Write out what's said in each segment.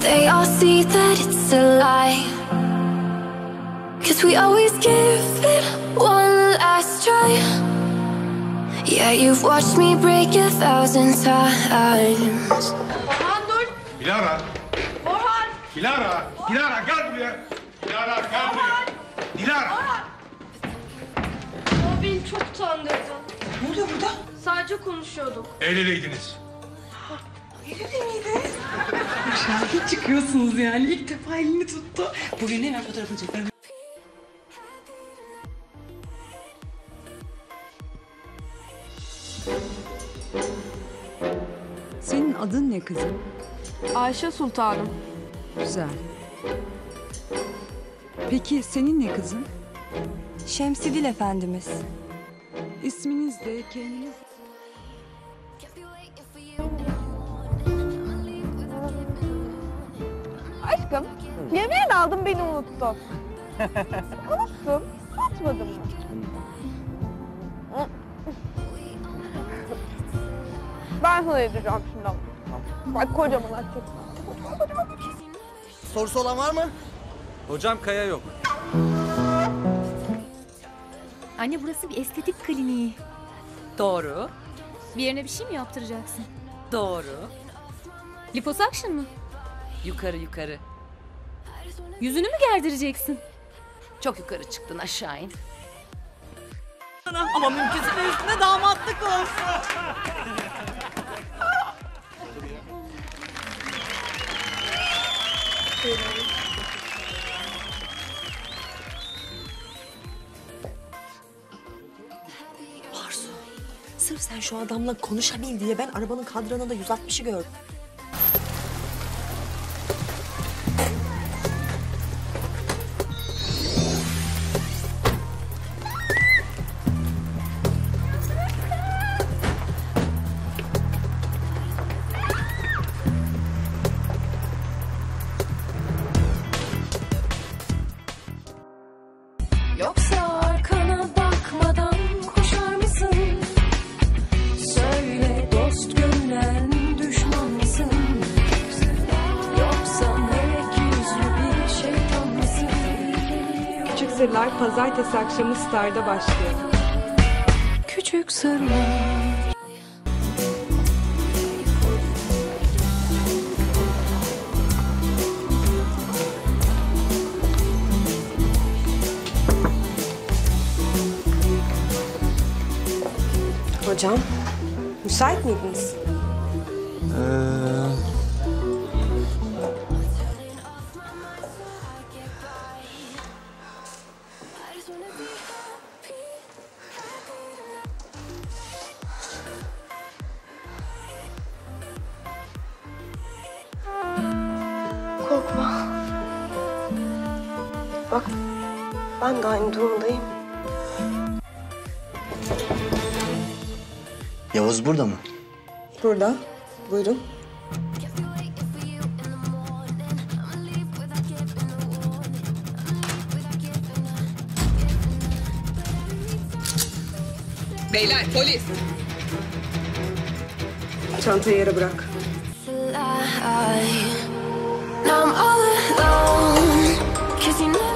They all see that it's a lie. Cause we always give it one last try. Yeah, you've watched me break a thousand times. Orhan dur. Dilara! Orhan. Dilara! Dilara gel buraya! Dilara gel buraya! Dilara! O beni çok utandırdı. Ne oluyor burada? Sadece konuşuyorduk. El eleydiniz. Şahit çıkıyorsunuz yani. İlk defa elini tuttu. Bugün hemen fotoğrafını çek. Senin adın ne kızım? Ayşe Sultanım. Güzel. Peki senin ne kızım? Şemsidil Efendimiz. İsminiz de kendiniz... Aşkım, yemeğini aldım beni unuttun. Unuttun, atmadın mı? Ben sana yedireceğim şimdi ama. Bak kocaman açacak. Sorusu olan var mı? Hocam Kaya yok. Anne burası bir estetik kliniği. Doğru. Bir yerine bir şey mi yaptıracaksın? Doğru. Liposuction mı? Yukarı yukarı. Yüzünü mü gerdireceksin? Çok yukarı çıktın aşağı in. Ama mümkünse üstüne damatlık olsun. Arzu. Sırf sen şu adamla konuşabil diye ben arabanın kadranında 160'ı gördüm. Yoksa arkana bakmadan koşar mısın? Söyle dost gönlen düşman mısın? Yoksa melek yüzlü bir şeytan mısın? Küçük Sırlar pazartesi akşamı Star'da başlıyor. Küçük sırlar Hocam, müsait miydiniz? Korkma. Bak, ben de aynı durumdayım. Yavuz burada mı? Burada. Buyurun. Beyler polis. Çantayı yere bırak. Now I'm all alone. Cause you never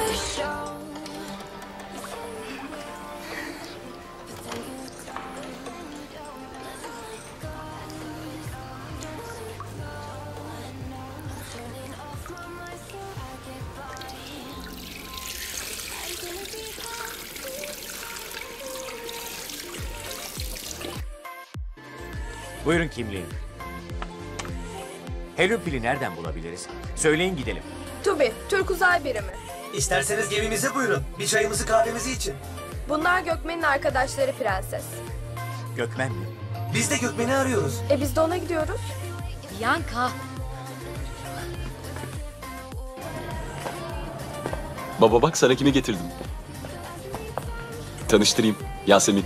Buyurun kimliğin. Helyum pili nereden bulabiliriz? Söyleyin gidelim. TUBİ, Türk Uzay Birimi. İsterseniz gemimize buyurun. Bir çayımızı kahvemizi için. Bunlar Gökmen'in arkadaşları Prenses. Gökmen mi? Biz de Gökmen'i arıyoruz. E biz de ona gidiyoruz. Bianca. Baba bak sana kimi getirdim. Tanıştırayım. Yasemin.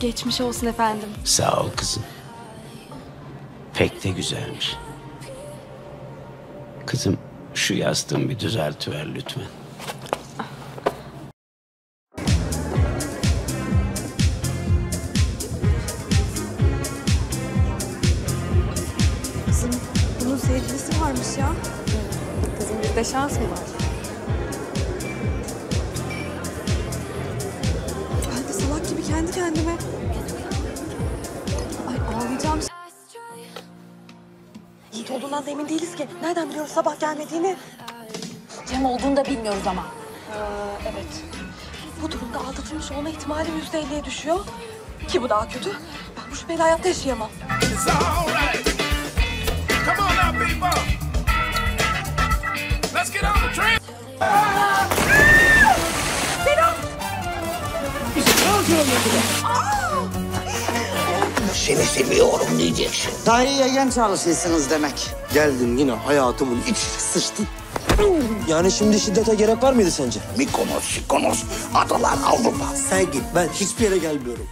Geçmiş olsun efendim. Sağ ol kızım. Pek de güzelmiş. Kızım şu yastığın bir düzeltiver lütfen. Kızım sevgilisi varmış ya. Kızım bizde şans mı var? Kendi kendime. Ay ağlayacağım. Yiğit olduğundan da emin değiliz ki. Nereden biliyoruz sabah gelmediğini? Cem olduğunu da bilmiyoruz ama. evet. Bu durumda aldatılmış olma ihtimali yüzde elliye düşüyor. Ki bu daha kötü. Ben bu şüpheyle hayatta yaşayamam. Let's get on the train. Seni seviyorum diyeceksin. Daireye genç çalışıyorsunuz demek. Geldin yine hayatımın iç sıçtın. Yani şimdi şiddete gerek var mıydı sence? Mikonos, Sikonos, Adalar Avrupa. Sen git ben hiçbir yere gelmiyorum.